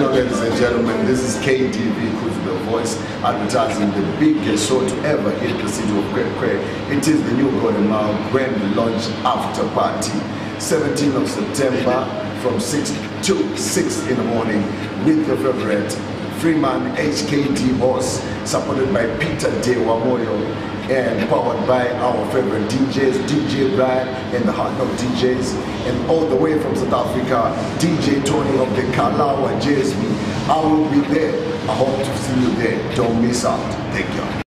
know, ladies and gentlemen, this is KTV Kuzbe Voice advertising the biggest show to ever hit the city of Great Kwekwe. It is the new Golden Mile Grand Launch After Party. 17th of September from 6 to 6 in the morning with your favorite Freeman HKD boss, supported by Peter De Wamoyo and powered by our favorite DJs, DJ Brian and the Hot Knock DJs, and all the way from South Africa, DJ Tony of the Kalawa JSB. I will be there. I hope to see you there. Don't miss out. Thank you.